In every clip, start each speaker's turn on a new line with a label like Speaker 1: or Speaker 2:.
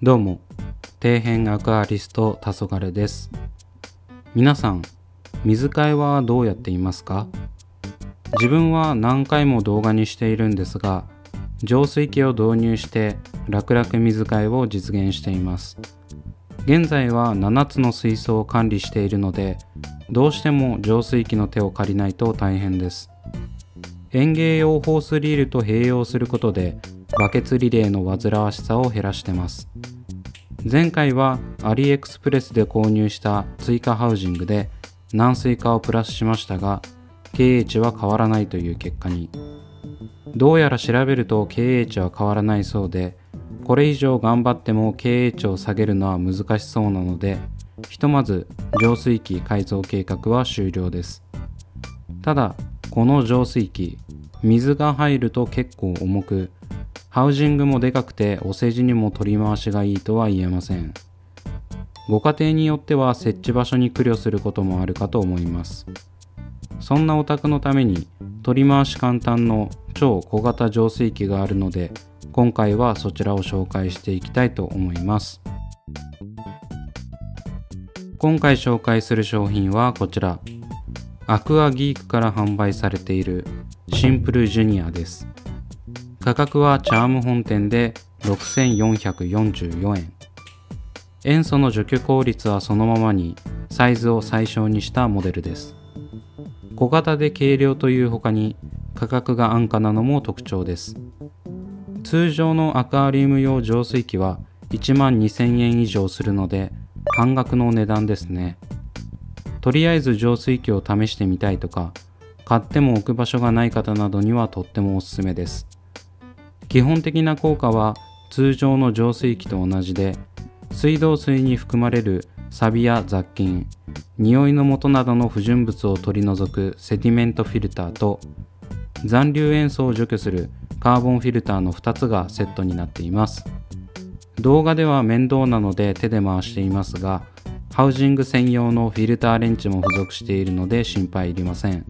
Speaker 1: どうも底辺アクアリスト黄昏です。皆さん水替えはどうやっていますか？自分は何回も動画にしているんですが浄水器を導入して楽々水替えを実現しています。現在は7つの水槽を管理しているのでどうしても浄水器の手を借りないと大変です。園芸用ホースリールと併用することでバケツリレーの煩わしさを減らしてます。前回はアリエクスプレスで購入した追加ハウジングで軟水化をプラスしましたが経営値は変わらないという結果に。どうやら調べると経営値は変わらないそうでこれ以上頑張っても経営値を下げるのは難しそうなのでひとまず浄水器改造計画は終了です。ただこの浄水器水が入ると結構重くハウジングもでかくてお世辞にも取り回しがいいとは言えません。ご家庭によっては設置場所に苦慮することもあるかと思います。そんなお宅のために取り回し簡単の超小型浄水器があるので今回はそちらを紹介していきたいと思います。今回紹介する商品はこちら。アクアギークから販売されているシンプルジュニアです。価格はチャーム本店で6444円。塩素の除去効率はそのままにサイズを最小にしたモデルです。小型で軽量という他に価格が安価なのも特徴です。通常のアクアリウム用浄水器は1万2000円以上するので半額の値段ですね。とりあえず浄水器を試してみたいとか買っても置く場所がない方などにはとってもおすすめです。基本的な効果は通常の浄水器と同じで水道水に含まれるサビや雑菌匂いの元などの不純物を取り除くセディメントフィルターと残留塩素を除去するカーボンフィルターの2つがセットになっています。動画では面倒なので手で回していますがハウジング専用のフィルターレンチも付属しているので心配いりません。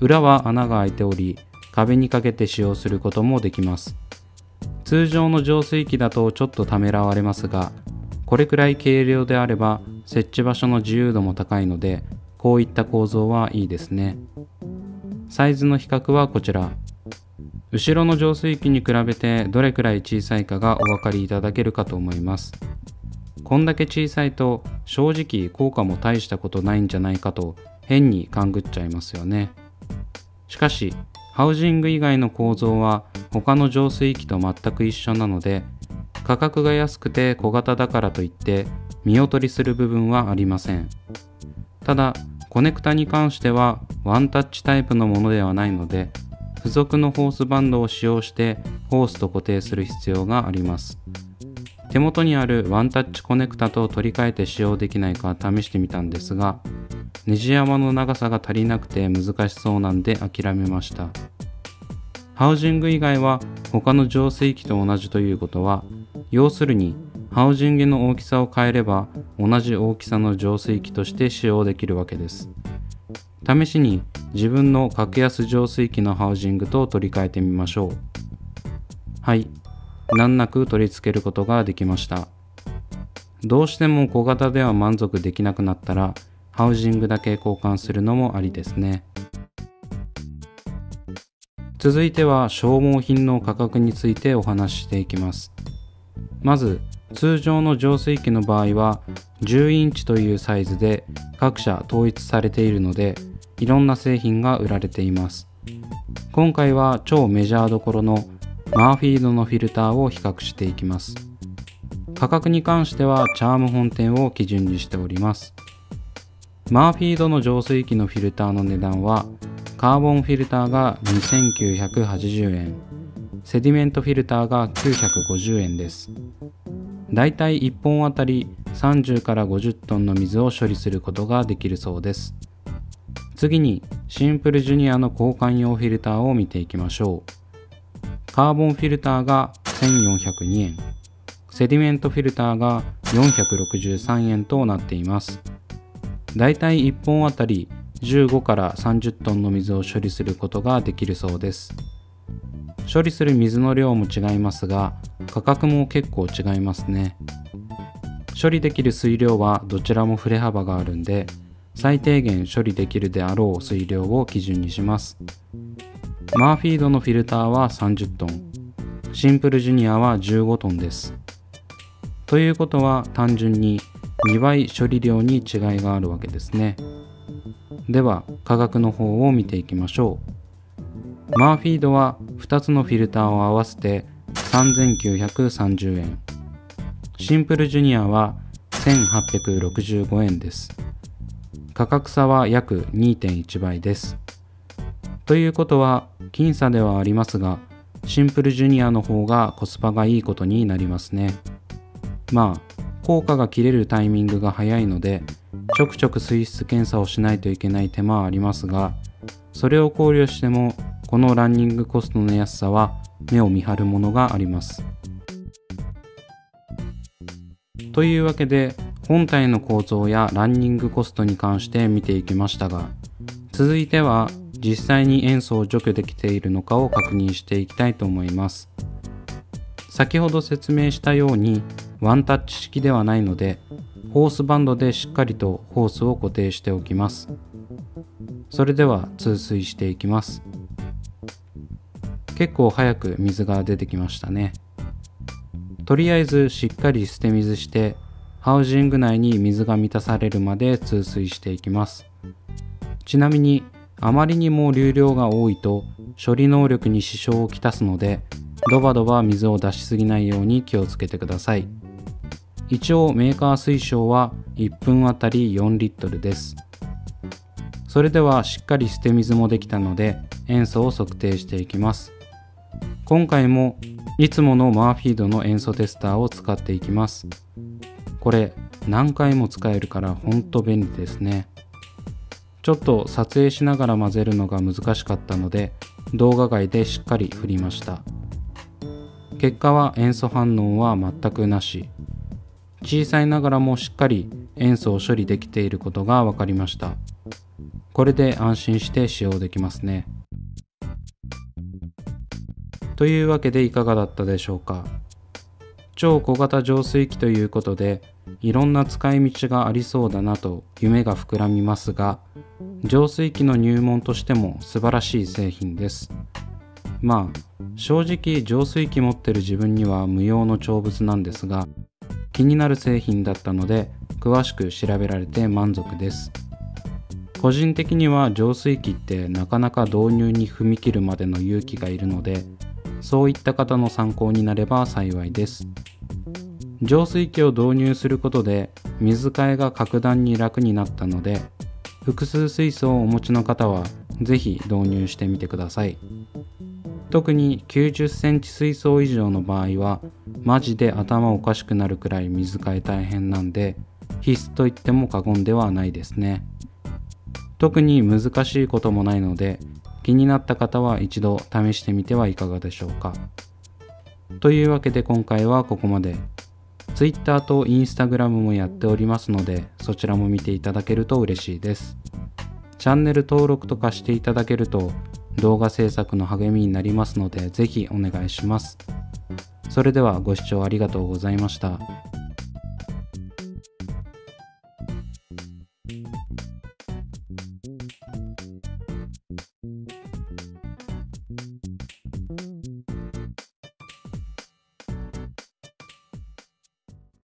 Speaker 1: 裏は穴が開いており壁にかけて使用することもできます。通常の浄水器だとちょっとためらわれますがこれくらい軽量であれば設置場所の自由度も高いのでこういった構造はいいですね。サイズの比較はこちら。後ろの浄水器に比べてどれくらい小さいかがお分かりいただけるかと思います。こんだけ小さいと正直効果も大したことないんじゃないかと変に勘ぐっちゃいますよね。しかしハウジング以外の構造は他の浄水器と全く一緒なので価格が安くて小型だからといって見劣りする部分はありません。ただコネクタに関してはワンタッチタイプのものではないので付属のホースバンドを使用してホースと固定する必要があります。手元にあるワンタッチコネクタと取り替えて使用できないか試してみたんですがネジ山の長さが足りなくて難しそうなんで諦めました。ハウジング以外は他の浄水器と同じということは要するにハウジングの大きさを変えれば同じ大きさの浄水器として使用できるわけです。試しに自分の格安浄水器のハウジングと取り替えてみましょう。はい。難なく取り付けることができました。どうしても小型では満足できなくなったらハウジングだけ交換するのもありですね。続いては消耗品の価格についてお話ししていきます。まず通常の浄水器の場合は10インチというサイズで各社統一されているのでいろんな製品が売られています。今回は超メジャーどころのマーフィードのフィルターを比較していきます。価格に関してはチャーム本店を基準にしております。マーフィードの浄水器のフィルターの値段はカーボンフィルターが2980円。セディメントフィルターが950円です。だいたい1本あたり30から50トンの水を処理することができるそうです。次にシンプルジュニアの交換用フィルターを見ていきましょう。カーボンフィルターが1402円。セディメントフィルターが463円となっています。だいたい1本あたり15から30トンの水を処理することができるそうです。処理する水の量も違いますが価格も結構違いますね。処理できる水量はどちらも振れ幅があるんで最低限処理できるであろう水量を基準にします。マーフィードのフィルターは30トン。シンプルジュニアは15トンです。ということは単純に2倍処理量に違いがあるわけですね。では価格の方を見ていきましょう。マーフィードは2つのフィルターを合わせて3930円。シンプルジュニアは1865円です。価格差は約2.1倍です。ということは僅差ではありますがシンプルジュニアの方がコスパがいいことになりますね。まあ効果が切れるタイミングが早いのでちょくちょく水質検査をしないといけない手間はありますがそれを考慮してもこのランニングコストの安さは目を見張るものがあります。というわけで本体の構造やランニングコストに関して見ていきましたが続いては実際に塩素を除去できているのかを確認していきたいと思います。先ほど説明したようにワンタッチ式ではないのでホースバンドでしっかりとホースを固定しておきます。それでは通水していきます。結構早く水が出てきましたね。とりあえずしっかり捨て水してハウジング内に水が満たされるまで通水していきます。ちなみにあまりにも流量が多いと処理能力に支障をきたすのでドバドバ水を出しすぎないように気をつけてください。一応メーカー推奨は1分あたり4リットルです。それではしっかり捨て水もできたので塩素を測定していきます。今回もいつものマーフィードの塩素テスターを使っていきます。これ何回も使えるからほんと便利ですね。ちょっと撮影しながら混ぜるのが難しかったので動画外でしっかり振りました。結果は塩素反応は全くなし。小さいながらもしっかり塩素を処理できていることが分かりました。これで安心して使用できますね。というわけでいかがだったでしょうか。超小型浄水器ということでいろんな使い道がありそうだなと夢が膨らみますが浄水器の入門としても素晴らしい製品です。まあ正直浄水器持ってる自分には無用の長物なんですが気になる製品だったので詳しく調べられて満足です。個人的には浄水器ってなかなか導入に踏み切るまでの勇気がいるのでそういった方の参考になれば幸いです。浄水器を導入することで水替えが格段に楽になったので複数水槽をお持ちの方は是非導入してみてください。特に90センチ水槽以上の場合はマジで頭おかしくなるくらい水替え大変なんで必須と言っても過言ではないですね。特に難しいこともないので気になった方は一度試してみてはいかがでしょうかというわけで今回はここまで Twitter と Instagram もやっておりますのでそちらも見ていただけると嬉しいですチャンネル登録とかしていただけると動画制作の励みになりますのでぜひお願いします。それではご視聴ありがとうございました。